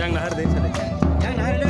yang nahar deh sale yang nahar deh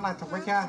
nó là chọc bách cha